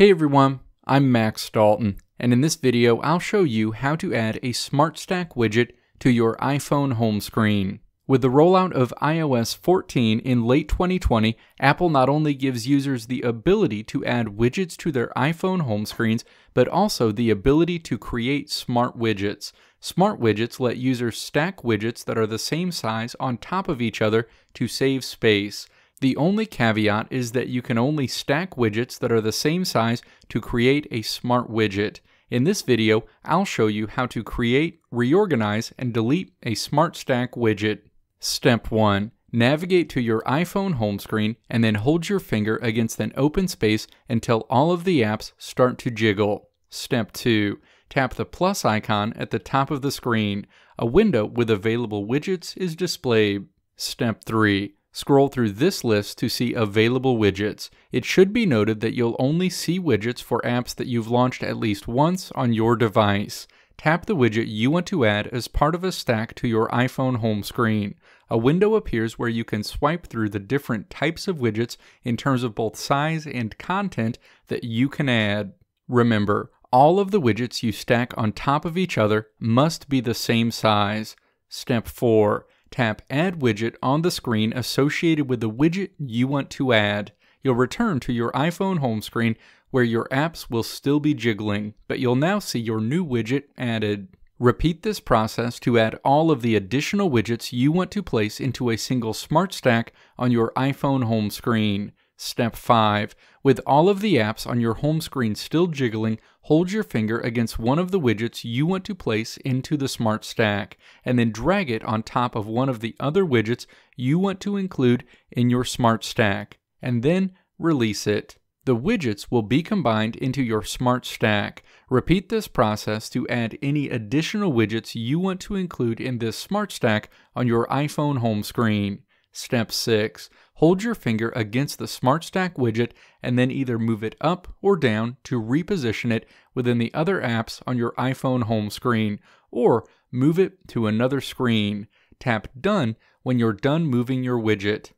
Hey everyone, I'm Max Dalton, and in this video I'll show you how to add a Smart Stack widget to your iPhone home screen. With the rollout of iOS 14 in late 2020, Apple not only gives users the ability to add widgets to their iPhone home screens, but also the ability to create smart widgets. Smart widgets let users stack widgets that are the same size on top of each other to save space. The only caveat is that you can only stack widgets that are the same size to create a smart widget. In this video, I'll show you how to create, reorganize, and delete a Smart Stack widget. Step 1. Navigate to your iPhone home screen and then hold your finger against an open space until all of the apps start to jiggle. Step 2. Tap the plus icon at the top of the screen. A window with available widgets is displayed. Step 3. Scroll through this list to see available widgets. It should be noted that you'll only see widgets for apps that you've launched at least once on your device tap the widget you want to add as part of a stack to your iPhone home screen. A window appears where you can swipe through the different types of widgets in terms of both size and content that you can add. Remember, all of the widgets you stack on top of each other must be the same size. Step 4. Tap Add Widget on the screen associated with the widget you want to add. You'll return to your iPhone home screen where your apps will still be jiggling, but you'll now see your new widget added. Repeat this process to add all of the additional widgets you want to place into a single smart stack on your iPhone home screen. Step 5. With all of the apps on your home screen still jiggling, hold your finger against one of the widgets you want to place into the smart stack, and then drag it on top of one of the other widgets you want to include in your smart stack, and then release it. The widgets will be combined into your Smart Stack. Repeat this process to add any additional widgets you want to include in this Smart Stack on your iPhone home screen. Step 6. Hold your finger against the Smart Stack widget and then either move it up or down to reposition it within the other apps on your iPhone home screen, or move it to another screen. Tap Done when you're done moving your widget.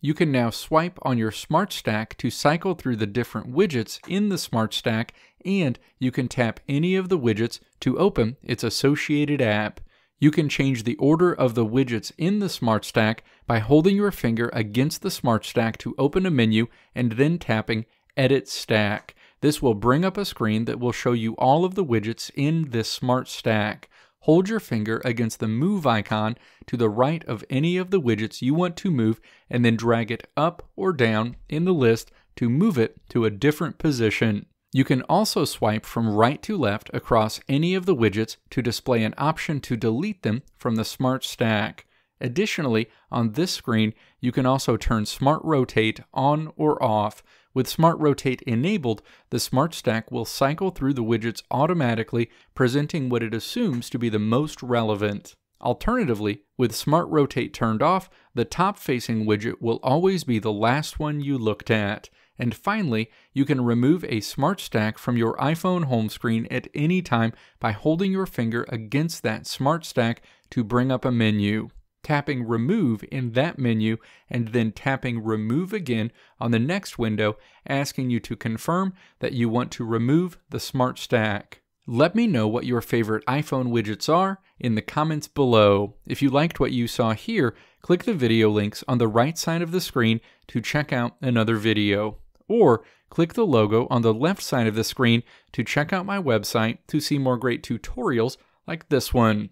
You can now swipe on your Smart Stack to cycle through the different widgets in the Smart Stack, and you can tap any of the widgets to open its associated app. You can change the order of the widgets in the Smart Stack by holding your finger against the Smart Stack to open a menu and then tapping Edit Stack. This will bring up a screen that will show you all of the widgets in this Smart Stack hold your finger against the move icon to the right of any of the widgets you want to move and then drag it up or down in the list to move it to a different position. You can also swipe from right to left across any of the widgets to display an option to delete them from the Smart Stack. Additionally, on this screen, you can also turn Smart Rotate on or off, with Smart Rotate enabled, the Smart Stack will cycle through the widgets automatically, presenting what it assumes to be the most relevant. Alternatively, with Smart Rotate turned off, the top-facing widget will always be the last one you looked at. And finally, you can remove a Smart Stack from your iPhone home screen at any time by holding your finger against that Smart Stack to bring up a menu tapping Remove in that menu, and then tapping Remove again on the next window, asking you to confirm that you want to remove the Smart Stack. Let me know what your favorite iPhone widgets are in the comments below. If you liked what you saw here, click the video links on the right side of the screen to check out another video. Or click the logo on the left side of the screen to check out my website to see more great tutorials like this one.